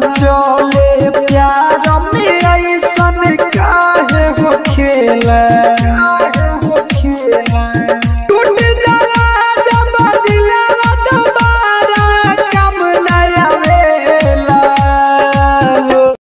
चले प्यार में ऐसन काहे हो खेला।